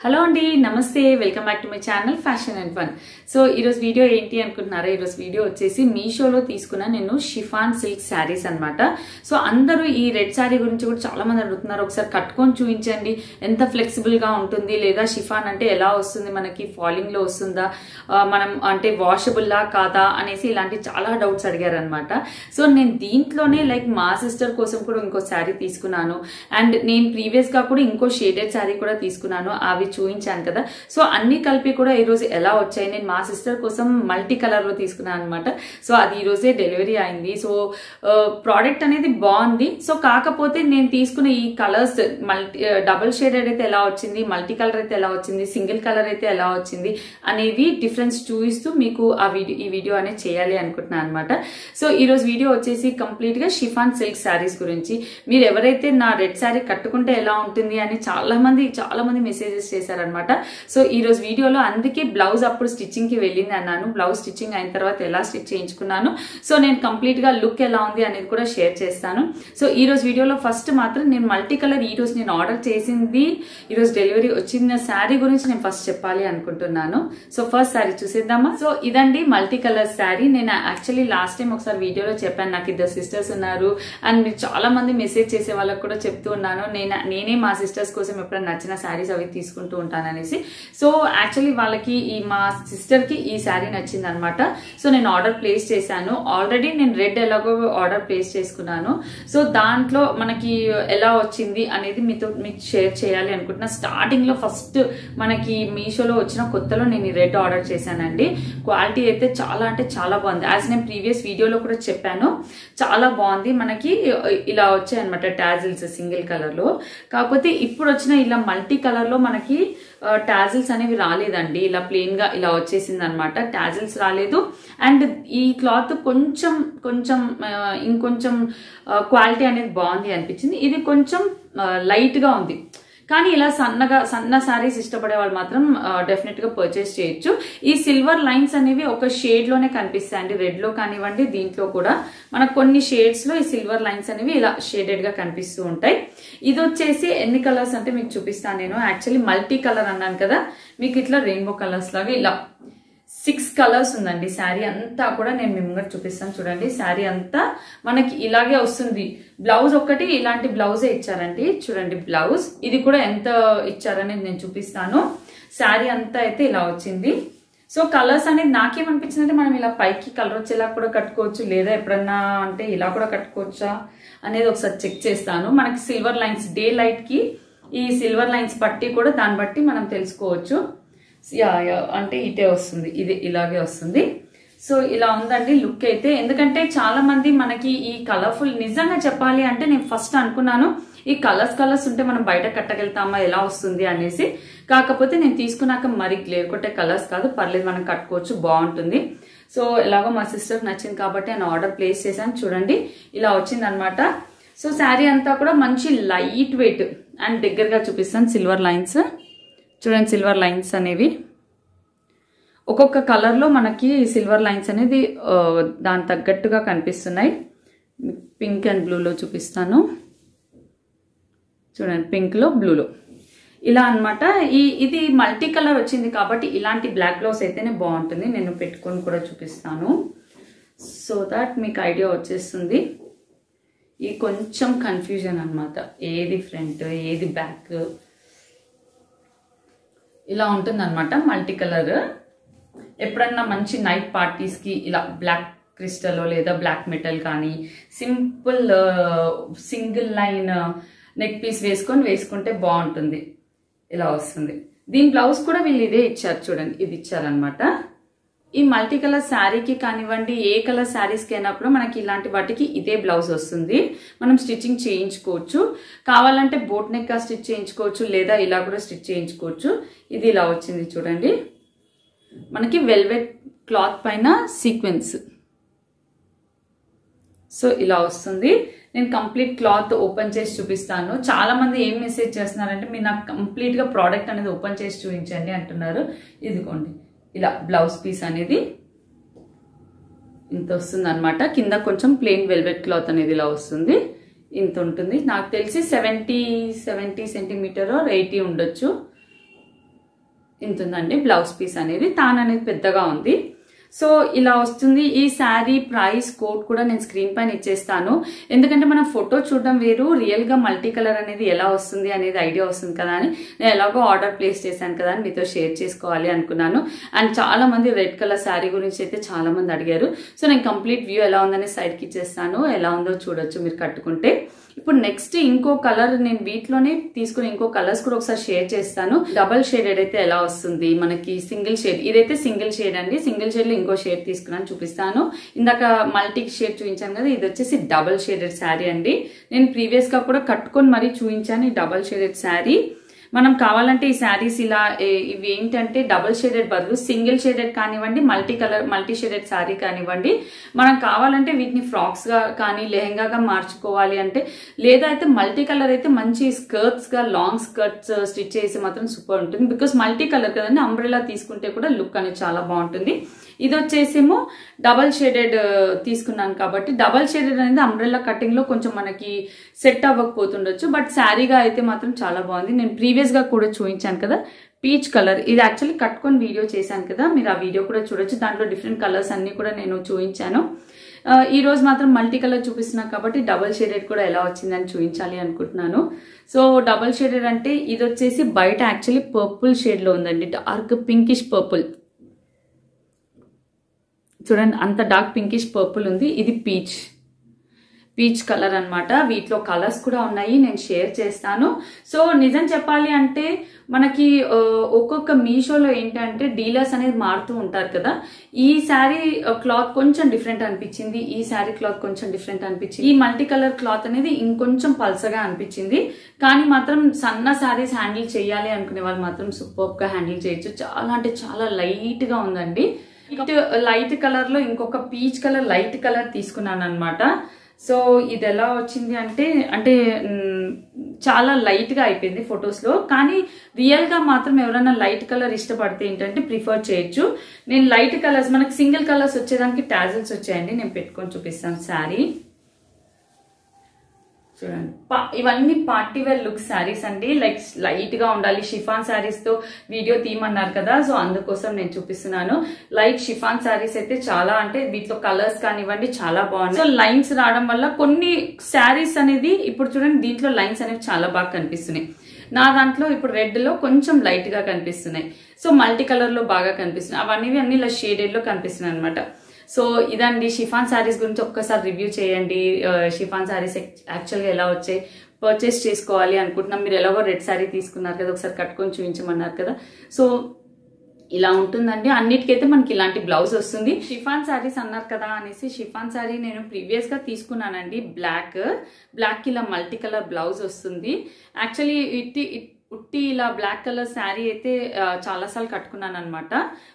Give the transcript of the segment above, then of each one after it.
Hello అండి నమస్తే welcome back to my channel fashion and fun so ఈరోజు video ఏంటి అనుకుంటున్నారా? ఈరోజు వీడియో వచ్చేసి మీషోలో తీసుకున్న నేను షిఫాన్ సిల్క్ శారీస్ అనమాట సో అందరూ ఈ రెడ్ శారీ గురించి కూడా చాలా మంది అడుగుతున్నారు. ఒకసారి కట్టుకొని చూపించండి. ఎంత ఫ్లెక్సిబుల్గా ఉంటుంది? లేదా షిఫాన్ అంటే ఎలా వస్తుంది? మనకి ఫాలింగ్లో వస్తుందా మనం అంటే వాషబుల్లా కాదా? అనేసి ఇలాంటి చాలా డౌట్స్ అడిగారు అనమాట సో నేను దీంట్లోనే లైక్ మా సిస్టర్ కోసం కూడా ఇంకో శారీ తీసుకున్నాను. అండ్ నేను ప్రీవియస్గా కూడా ఇంకో షేడెడ్ శారీ కూడా తీసుకున్నాను. అవి చూపించాను కదా. సో అన్ని కలిపి కూడా ఈరోజు ఎలా వచ్చాయి నేను మా సిస్టర్ కోసం మల్టీ కలర్లో తీసుకున్నాను అనమాట సో అది ఈరోజే డెలివరీ అయింది. సో ప్రోడక్ట్ అనేది బాగుంది. సో కాకపోతే నేను తీసుకున్న ఈ కలర్స్ మల్టీ డబుల్ షేడెడ్ అయితే ఎలా వచ్చింది మల్టీ కలర్ అయితే ఎలా వచ్చింది సింగిల్ కలర్ అయితే ఎలా వచ్చింది అనేవి డిఫరెన్స్ చూపిస్తూ మీకు ఆ వీడియో ఈ వీడియో అనేది చేయాలి అనుకుంటున్నాను అనమాట సో ఈరోజు వీడియో వచ్చేసి కంప్లీట్గా షిఫాన్ సిల్క్ శారీస్ గురించి. మీరు ఎవరైతే నా రెడ్ శారీ కట్టుకుంటే ఎలా ఉంటుంది అని చాలా మంది చాలా మంది మెసేజెస్ చేశారనమాట. సో ఈ రోజు వీడియోలో అందుకే బ్లౌజ్ అప్పుడు స్టిచ్చింగ్కి వెళ్ళింది అన్నాను. బ్లౌజ్ స్టిచ్చింగ్ అయిన తర్వాత ఎలా స్టిచ్ చేయించుకున్నాను. సో నేను కంప్లీట్గా లుక్ ఎలా ఉంది అనేది కూడా షేర్ చేస్తాను. సో ఈ రోజు వీడియోలో ఫస్ట్ మాత్రం నేను మల్టీ కలర్ ఈరోజు నేను ఆర్డర్ చేసింది. ఈరోజు డెలివరీ వచ్చిన శారీ గురించి నేను ఫస్ట్ చెప్పాలి అనుకుంటున్నాను. సో ఫస్ట్ శారీ చూసేద్దామా? సో ఇదండి మల్టీ కలర్ శారీ. నేను యాక్చువల్లీ లాస్ట్ టైం ఒకసారి వీడియోలో చెప్పాను. నాకు ఇద్దరు సిస్టర్స్ ఉన్నారు. అండ్ మీరు చాలా మంది మెసేజ్ చేసే వాళ్ళకి కూడా చెప్తూ ఉన్నాను. నేను నేనే మా సిస్టర్స్ కోసం ఎప్పుడైనా నచ్చిన శారీస్ అవి తీసుకుంటూ ఉంటాను అనేసి సో యాక్చువల్లీ వాళ్ళకి ఈ మా సిస్టర్కి ఈ శారీ నచ్చింది అనమాట సో నేను ఆర్డర్ ప్లేస్ చేశాను. ఆల్రెడీ నేను రెడ్ ఎలాగో ఆర్డర్ ప్లేస్ చేసుకున్నాను. సో దాంట్లో మనకి ఎలా వచ్చింది అనేది మీతో మీకు షేర్ చేయాలి అనుకుంటున్నా. స్టార్టింగ్లో ఫస్ట్ మనకి మీషోలో వచ్చిన కొత్తలో నేను ఈ రెడ్ ఆర్డర్ చేశానండి. క్వాలిటీ అయితే చాలా అంటే చాలా బాగుంది. యాజ్ నేను ప్రీవియస్ వీడియోలో కూడా చెప్పాను చాలా బాగుంది. మనకి ఇలా వచ్చాయి అనమాట టాజిల్స్ సింగిల్ కలర్లో కాకపోతే ఇప్పుడు వచ్చిన ఇలా మల్టీ కలర్లో మనకి టాజిల్స్ అనేవి రాలేదండి. ఇలా ప్లెయిన్గా ఇలా వచ్చేసింది అనమాట టాజిల్స్ రాలేదు. అండ్ ఈ క్లాత్ కొంచెం కొంచెం ఇంకొంచెం క్వాలిటీ అనేది బాగుంది అనిపించింది. ఇది కొంచెం లైట్గా ఉంది. కానీ ఇలా సన్నగా సన్న సారీస్ ఇష్టపడే వాళ్ళు మాత్రం డెఫినెట్గా పర్చేస్ చేయొచ్చు. ఈ సిల్వర్ లైన్స్ అనేవి ఒక షేడ్లోనే కనిపిస్తాయండి. రెడ్లో కానివ్వండి దీంట్లో కూడా. మనకు కొన్ని షేడ్స్లో ఈ సిల్వర్ లైన్స్ అనేవి ఇలా షేడెడ్గా కనిపిస్తూ ఉంటాయి. ఇది వచ్చేసి ఎన్ని కలర్స్ అంటే మీకు చూపిస్తాను నేను. యాక్చువల్లీ మల్టీ కలర్ అన్నాను కదా. మీకు ఇట్లా రెయిన్బో కలర్స్ లాగా ఇలా సిక్స్ కలర్స్ ఉందండి. శారీ అంతా కూడా నేను మీ ముంగట చూపిస్తాను చూడండి. శారీ అంతా మనకి ఇలాగే వస్తుంది. బ్లౌజ్ ఒక్కటి ఇలాంటి బ్లౌజే ఇచ్చారండి. చూడండి బ్లౌజ్. ఇది కూడా ఎంత ఇచ్చారనేది నేను చూపిస్తాను. శారీ అంతా అయితే ఇలా వచ్చింది. సో కలర్స్ అనేది నాకేమనిపించిందంటే మనం ఇలా పైకి కలర్ వచ్చేలా కూడా కట్టుకోవచ్చు లేదా ఎప్పుడన్నా అంటే ఇలా కూడా కట్టుకోవచ్చా అనేది ఒకసారి చెక్ చేస్తాను. మనకి సిల్వర్ లైన్స్ డే లైట్కి ఈ సిల్వర్ లైన్స్ బట్టి కూడా దాన్ని బట్టి మనం తెలుసుకోవచ్చు. యా యా అంటే ఇటే వస్తుంది ఇది ఇలాగే వస్తుంది. సో ఇలా ఉందండి లుక్ అయితే. ఎందుకంటే చాలా మంది మనకి ఈ కలర్ఫుల్ నిజంగా చెప్పాలి అంటే నేను ఫస్ట్ అనుకున్నాను ఈ కలర్స్ కలర్స్ ఉంటే మనం బయట కట్టగలుగుతామా ఎలా వస్తుంది అనేసి. కాకపోతే నేను తీసుకున్నాక మరి క్లియర్ కొట్టే కలర్స్ కాదు పర్లేదు మనం కట్టుకోవచ్చు బాగుంటుంది. సో ఎలాగో మా సిస్టర్ నచ్చింది కాబట్టి నేను ఆర్డర్ ప్లేస్ చేశాను చూడండి. ఇలా వచ్చింది అనమాట సో శారీ అంతా కూడా మంచి లైట్ వెయిట్ అండ్ దగ్గరగా చూపిస్తాను సిల్వర్ లైన్స్ చూడండి సిల్వర్ లైన్స్ అనేవి. ఒక్కొక్క కలర్లో మనకి సిల్వర్ లైన్స్ అనేది దాని తగ్గట్టుగా కనిపిస్తున్నాయి. పింక్ అండ్ బ్లూలో చూపిస్తాను. చూడండి పింక్లో బ్లూలో ఇలా అన్నమాట. ఈ ఇది మల్టీ కలర్ వచ్చింది కాబట్టి ఇలాంటి బ్లాక్ బ్లౌజ్ అయితేనే బాగుంటుంది. నేను పెట్టుకొని కూడా చూపిస్తాను. సో దట్ మీకు ఐడియా వచ్చేస్తుంది. ఈ కొంచెం కన్ఫ్యూజన్ అన్నమాట. ఏది ఫ్రంట్ ఏది బ్యాక్ ఇలా ఉంటుంది అనమాట మల్టీ కలర్. ఎప్పుడన్నా మంచి నైట్ పార్టీస్కి ఇలా బ్లాక్ క్రిస్టల్ లేదా బ్లాక్ మెటల్ కానీ simple single line neck piece వేసుకొని వేసుకుంటే బాగుంటుంది. ఇలా వస్తుంది. దీని బ్లౌజ్ కూడా వీళ్ళు ఇదే ఇచ్చారు చూడండి ఇది ఇచ్చారనమాట ఈ మల్టీ కలర్ శారీకి కానివ్వండి ఏ కలర్ శారీస్కి అయినా కూడా మనకి ఇలాంటి వాటికి ఇదే బ్లౌజ్ వస్తుంది. మనం స్టిచ్చింగ్ చేయించుకోవచ్చు. కావాలంటే బోట్ నెక్ స్టిచ్ చేయించుకోవచ్చు లేదా ఇలా కూడా స్టిచ్ చేయించుకోవచ్చు. ఇది ఇలా వచ్చింది చూడండి. మనకి వెల్వెట్ క్లాత్ పైన సీక్వెన్స్. సో ఇలా వస్తుంది. నేను కంప్లీట్ క్లాత్ ఓపెన్ చేసి చూపిస్తాను. చాలా మంది ఏం మెసేజ్ చేస్తున్నారంటే మీరు నాకు కంప్లీట్గా ప్రోడక్ట్ అనేది ఓపెన్ చేసి చూపించండి అంటున్నారు. ఇదిగోండి. ఇలా బ్లౌజ్ పీస్ అనేది ఇంత వస్తుంది అనమాట కింద కొంచెం ప్లెయిన్ వెల్వెట్ క్లాత్ అనేది ఇలా వస్తుంది. ఇంత ఉంటుంది. నాకు తెలిసి సెవెంటీ సెవెంటీ సెంటీమీటర్ ఎయిటీ ఉండొచ్చు. ఇంత ఉందండి బ్లౌజ్ పీస్ అనేది. తాన్ అనేది పెద్దగా ఉంది. సో ఇలా వస్తుంది. ఈ శారీ ప్రైస్ కోడ్ కూడా నేను స్క్రీన్ పైన ఇచ్చేస్తాను. ఎందుకంటే మనం ఫోటో చూడడం వేరు రియల్గా మల్టీ కలర్ అనేది ఎలా వస్తుంది అనేది ఐడియా వస్తుంది కదా అని నేను ఎలాగో ఆర్డర్ ప్లేస్ చేశాను కదా అని మీతో షేర్ చేసుకోవాలి అనుకున్నాను. అండ్ చాలా మంది రెడ్ కలర్ శారీ గురించి అయితే చాలా మంది అడిగారు. సో నేను కంప్లీట్ వ్యూ ఎలా ఉందని సైడ్కి ఇచ్చేస్తాను. ఎలా ఉందో చూడొచ్చు మీరు కట్టుకుంటే. ఇప్పుడు నెక్స్ట్ ఇంకో కలర్ నేను వీటిలోనే తీసుకుని ఇంకో కలర్స్ కూడా ఒకసారి షేర్ చేస్తాను. డబల్ షేడెడ్ అయితే ఎలా వస్తుంది? మనకి సింగిల్ షేడ్ ఇదైతే సింగిల్ షేడ్ అండి. సింగిల్ షేడ్లో ఇంకో షేడ్ తీసుకున్నాను చూపిస్తాను. ఇందాక మల్టీ షేడ్ చూపించాను కదా ఇది వచ్చేసి డబల్ షేడెడ్ శారీ అండి. నేను ప్రీవియస్గా కూడా కట్టుకొని మరీ చూపించాను ఈ డబల్ షేడెడ్ శారీ మనం కావాలంటే ఈ శారీస్ ఇలా ఇవి ఏంటంటే డబుల్ షేడెడ్ బదులు సింగిల్ షేడెడ్ కానివ్వండి multi colour multi shaded sari కానివ్వండి. మనం కావాలంటే వీటిని ఫ్రాక్స్గా కానీ లెహంగాగా మార్చుకోవాలి అంటే లేదా అయితే మల్టీ కలర్ అయితే మంచి స్కర్ట్స్గా లాంగ్ స్కర్ట్స్ స్టిచ్ చేసి మాత్రం సూపర్ ఉంటుంది. బికాస్ మల్టీ కలర్ కదండి అంబ్రెలా తీసుకుంటే కూడా లుక్ అనేది చాలా బాగుంటుంది. ఇది వచ్చేసేమో డబల్ షేడెడ్ తీసుకున్నాను కాబట్టి డబల్ షేడెడ్ అనేది అంబ్రెల్లా కటింగ్లో కొంచెం మనకి సెట్ అవ్వకపోతుండొచ్చు బట్ శారీగా అయితే మాత్రం చాలా బాగుంది. నేను ప్రీవియస్ గా కూడా చూపించాను కదా పీచ్ కలర్ ఇది యాక్చువల్లీ కట్టుకొని వీడియో చేశాను కదా మీరు ఆ వీడియో కూడా చూడొచ్చు. దాంట్లో డిఫరెంట్ కలర్స్ అన్ని కూడా నేను చూపించాను. ఈ రోజు మాత్రం మల్టీ కలర్ చూపిస్తున్నా కాబట్టి డబల్ షేడెడ్ కూడా ఎలా వచ్చిందని చూపించాలి అనుకుంటున్నాను. సో డబల్ షేడెడ్ అంటే ఇది వచ్చేసి బయట యాక్చువల్లీ పర్పుల్ షేడ్లో ఉందండి. డార్క్ పింకిష్ పర్పుల్ చూడండి అంత డార్క్ పింకిష్ పర్పుల్ ఉంది. ఇది పీచ్ పీచ్ కలర్ అన్నమాట. వీటిలో కలర్స్ కూడా ఉన్నాయి నేను షేర్ చేస్తాను. సో నిజం చెప్పాలి అంటే మనకి ఒక్కొక్క మీషోలో ఏంటంటే డీలర్స్ అనేది మారుతూ ఉంటారు కదా. ఈ శారీ క్లాత్ కొంచెం డిఫరెంట్ అనిపించింది ఈ శారీ క్లాత్ కొంచెం డిఫరెంట్ అనిపించింది. ఈ మల్టీ కలర్ క్లాత్ అనేది ఇంకొంచెం పల్సగా అనిపించింది. కానీ మాత్రం సన్న శారీస్ హ్యాండిల్ చేయాలి అనుకునే వాళ్ళు మాత్రం సూపర్గా హ్యాండిల్ చేయొచ్చు. చాలా అంటే చాలా లైట్గా ఉందండి లైట్ కలర్లో ఇంకొక పీచ్ కలర్ లైట్ కలర్ తీసుకున్నాను అనమాట సో ఇది ఎలా వచ్చింది అంటే అంటే చాలా లైట్గా అయిపోయింది ఫొటోస్లో కానీ రియల్గా మాత్రం ఎవరైనా లైట్ కలర్ ఇష్టపడితే ఏంటంటే ప్రిఫర్ చేయొచ్చు. నేను లైట్ కలర్స్ మనకి సింగిల్ కలర్స్ వచ్చేదానికి టాజిల్స్ వచ్చాయండి. నేను పెట్టుకొని చూపిస్తాను శారీ. చూడండి పా- ఇవన్నీ పార్టీ వేర్ లుక్ శారీస్ అండి. లైక్ లైట్గా ఉండాలి షిఫాన్ శారీస్తో వీడియో తీయమన్నారు కదా సో అందుకోసం నేను చూపిస్తున్నాను. లైట్ షిఫాన్ శారీస్ అయితే చాలా అంటే వీటిలో కలర్స్ కానివ్వండి చాలా బాగుంది సో లైన్స్ రావడం వల్ల కొన్ని శారీస్ అనేది ఇప్పుడు చూడండి దీంట్లో లైన్స్ అనేవి చాలా బాగా కనిపిస్తున్నాయి. నా దాంట్లో ఇప్పుడు రెడ్లో కొంచెం లైట్గా కనిపిస్తున్నాయి. సో మల్టీ కలర్లో బాగా కనిపిస్తున్నాయి. అవన్నీ అన్ని ఇలా షేడెడ్లో కనిపిస్తున్నాయి అనమాట సో ఇదండి షిఫాన్ శారీస్ గురించి ఒక్కసారి రివ్యూ చేయండి. షిఫాన్ శారీస్ యాక్చువల్గా ఎలా వచ్చాయి? పర్చేస్ చేసుకోవాలి అనుకుంటున్నాం. మీరు ఎలాగో రెడ్ శారీ తీసుకున్నారు కదా ఒకసారి కట్టుకొని చూపించమన్నారు కదా. సో ఇలా ఉంటుందండి. అన్నిటికైతే మనకి ఇలాంటి బ్లౌజ్ వస్తుంది. షిఫాన్ శారీస్ అన్నారు కదా అనేసి షిఫాన్ శారీ నేను ప్రీవియస్గా తీసుకున్నానండి. బ్లాక్ బ్లాక్ ఇలా మల్టీ కలర్ బ్లౌజ్ వస్తుంది. యాక్చువల్లీ ఇట్ ఉట్టి ఇలా బ్లాక్ కలర్ శారీ అయితే చాలాసార్లు కట్టుకున్నాను అనమాట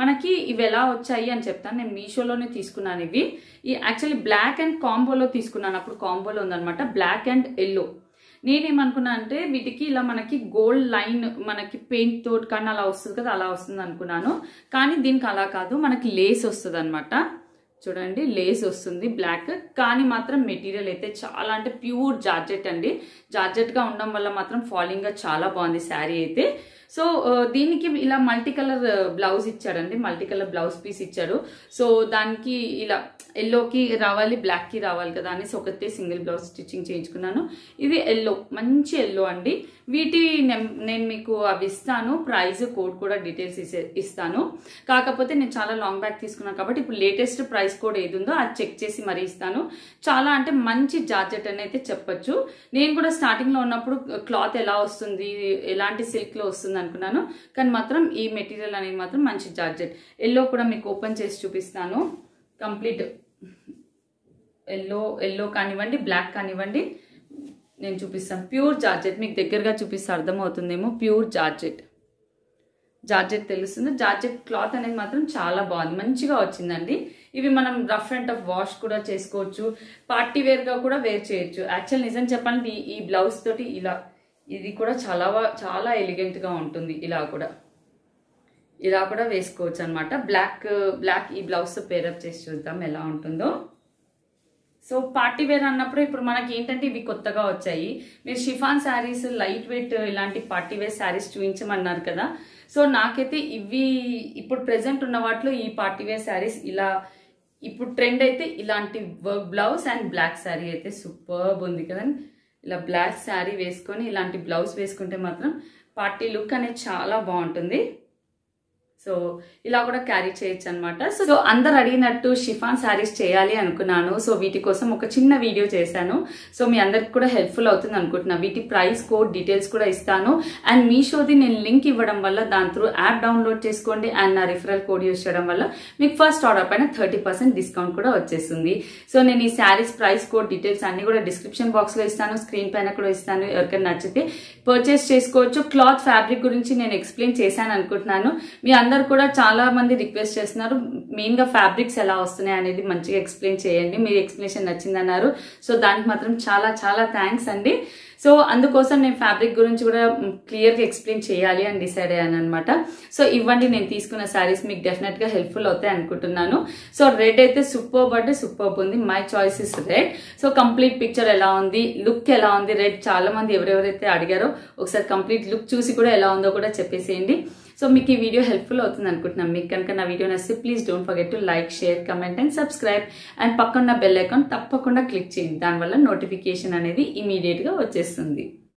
మనకి ఇవి ఎలా వచ్చాయి అని చెప్తాను. నేను మీషోలోనే తీసుకున్నాను ఇవి. ఈ యాక్చువల్లీ బ్లాక్ అండ్ కాంబోలో తీసుకున్నాను. అప్పుడు కాంబోలో ఉందనమాట బ్లాక్ అండ్ ఎల్లో నేనేమనుకున్నా అంటే వీటికి ఇలా మనకి గోల్డ్ లైన్ మనకి పెయింట్ తోటి కానీ అలా వస్తుంది కదా అలా వస్తుంది అనుకున్నాను కానీ దీనికి అలా కాదు. మనకి లేస్ వస్తుంది అనమాట చూడండి లేస్ వస్తుంది బ్లాక్ కానీ మాత్రం మెటీరియల్ అయితే చాలా అంటే ప్యూర్ జార్జెట్ అండి. జార్జెట్గా ఉండడం వల్ల మాత్రం ఫాలింగ్గా చాలా బాగుంది శారీ అయితే. సో దీనికి ఇలా మల్టీ కలర్ బ్లౌజ్ ఇచ్చాడండి. మల్టీ కలర్ బ్లౌజ్ పీస్ ఇచ్చాడు. సో దానికి ఇలా ఎల్లోకి రావాలి బ్లాక్కి రావాలి కదా అనేసి ఒకతే సింగిల్ బ్లౌజ్ స్టిచ్చింగ్ చేయించుకున్నాను. ఇది ఎల్లో మంచి ఎల్లో అండి. వీటి నేను మీకు అవి ఇస్తాను. ప్రైస్ కోడ్ కూడా డీటెయిల్స్ ఇస్తాను. కాకపోతే నేను చాలా లాంగ్ బ్యాక్ తీసుకున్నాను కాబట్టి ఇప్పుడు లేటెస్ట్ ప్రైస్ కోడ్ ఏది ఉందో అది చెక్ చేసి మరీ ఇస్తాను. చాలా అంటే మంచి జార్జెట్ అని అయితే చెప్పచ్చు. నేను కూడా స్టార్టింగ్లో ఉన్నప్పుడు క్లాత్ ఎలా వస్తుంది ఎలాంటి సిల్క్లో వస్తుంది వస్తుంది అనుకున్నాను. కానీ మాత్రం ఈ మెటీరియల్ అనేది మాత్రం మంచి జార్జెట్. ఎల్లో కూడా మీకు ఓపెన్ చేసి చూపిస్తాను. కంప్లీట్ ఎల్లో ఎల్లో కానివ్వండి బ్లాక్ కానివ్వండి నేను చూపిస్తాను. Pure georgette. మీకు దగ్గరగా చూపిస్తే అర్థమవుతుందేమో. Pure georgette. జార్జెట్ తెలుస్తుంది. జార్జెట్ క్లాత్ అనేది మాత్రం చాలా బాగుంది. మంచిగా వచ్చిందండి. ఇవి మనం రఫ్ అండ్ టఫ్ వాష్ కూడా చేసుకోవచ్చు. పార్టీ వేర్గా కూడా వేర్ చేయొచ్చు. యాక్చువల్ నిజం చెప్పాలంటే ఈ బ్లౌజ్ తోటి ఇలా ఇది కూడా చాలా చాలా ఎలిగెంట్గా ఉంటుంది. ఇలా కూడా. ఇలా కూడా వేసుకోవచ్చు అనమాట బ్లాక్ బ్లాక్ ఈ బ్లౌజ్ పేరప్ చేసి చూద్దాం ఎలా ఉంటుందో. సో పార్టీ వేర్ అన్నప్పుడు ఇప్పుడు మనకి ఏంటంటే ఇవి కొత్తగా వచ్చాయి. మీరు షిఫాన్ శారీస్ లైట్ వెయిట్ ఇలాంటి పార్టీ వేర్ శారీస్ చూపించమన్నారు కదా. సో నాకైతే ఇవి ఇప్పుడు ప్రెసెంట్ ఉన్న వాటిలో ఈ పార్టీ వేర్ శారీస్ ఇలా ఇప్పుడు ట్రెండ్ అయితే ఇలాంటి work blouse and black sari అయితే సూపర్ ఉంది కదండి ఇలా బ్లాక్ శారీ వేసుకొని ఇలాంటి బ్లౌజ్ వేసుకుంటే మాత్రం పార్టీ లుక్ అనేది చాలా బాగుంటుంది. సో ఇలా కూడా క్యారీ చేయొచ్చు అనమాట సో అందరు అడిగినట్టు షిఫాన్ శారీస్ చేయాలి అనుకున్నాను. సో వీటి కోసం ఒక చిన్న వీడియో చేశాను. సో మీ అందరికి కూడా హెల్ప్ఫుల్ అవుతుంది అనుకుంటున్నాను వీటి ప్రైస్ కోడ్ డీటెయిల్స్ కూడా ఇస్తాను. అండ్ మీషోది నేను లింక్ ఇవ్వడం వల్ల దాని త్రూ యాప్ డౌన్లోడ్ చేసుకోండి. అండ్ నా రిఫరల్ కోడ్ యూస్ చేయడం వల్ల మీకు ఫస్ట్ ఆర్డర్ పైన థర్టీ పర్సెంట్ డిస్కౌంట్ కూడా వచ్చేస్తుంది. సో నేను ఈ శారీస్ ప్రైస్ కోడ్ డీటెయిల్స్ అన్ని కూడా డిస్క్రిప్షన్ బాక్స్లో ఇస్తాను. స్క్రీన్ పైన కూడా ఇస్తాను. ఎవరికైనా నచ్చితే పర్చేస్ చేసుకోవచ్చు. క్లాత్ ఫ్యాబ్రిక్ గురించి నేను ఎక్స్ప్లెయిన్ చేశాను అనుకుంటున్నాను. మీ అందరు కూడా చాలా మంది రిక్వెస్ట్ చేస్తున్నారు. మెయిన్గా ఫ్యాబ్రిక్స్ ఎలా వస్తున్నాయి అనేది మంచిగా ఎక్స్ప్లెయిన్ చేయండి. మీరు ఎక్స్ప్లెనేషన్ నచ్చిందన్నారు. సో దానికి మాత్రం చాలా చాలా థ్యాంక్స్ అండి. సో అందుకోసం నేను ఫ్యాబ్రిక్ గురించి కూడా క్లియర్గా ఎక్స్ప్లెయిన్ చేయాలి అని డిసైడ్ అయ్యాను అనమాట సో ఇవ్వండి నేను తీసుకున్న శారీస్ మీకు డెఫినెట్గా హెల్ప్ఫుల్ అవుతాయి అనుకుంటున్నాను. సో రెడ్ అయితే సూపర్ అంటే సూపర్ ఉంది. My choice is red so complete picture ఎలా ఉంది? లుక్ ఎలా ఉంది? రెడ్ చాలా మంది ఎవరెవరైతే అడిగారో ఒకసారి కంప్లీట్ లుక్ చూసి కూడా ఎలా ఉందో కూడా చెప్పేసేయండి. సో మీకు ఈ వీడియో హెల్ప్ఫుల్ అవుతుంది అనుకుంటున్నాను. మీకు కనుక నా వీడియో నచ్చితే please don't forget to like share comment and subscribe. And పక్కన బెల్ ఐకాన్ తప్పకుండా క్లిక్ చేయండి. దానివల్ల నోటిఫికేషన్ అనేది ఇమీడియట్గా వచ్చేస్తుంది.